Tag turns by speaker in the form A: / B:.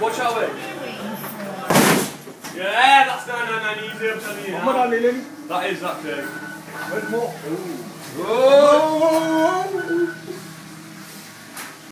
A: Watch out! we? Yeah, that's 999 easy, I'm telling you
B: Lily?
A: That is that thing.
B: Where's more?
A: Oh,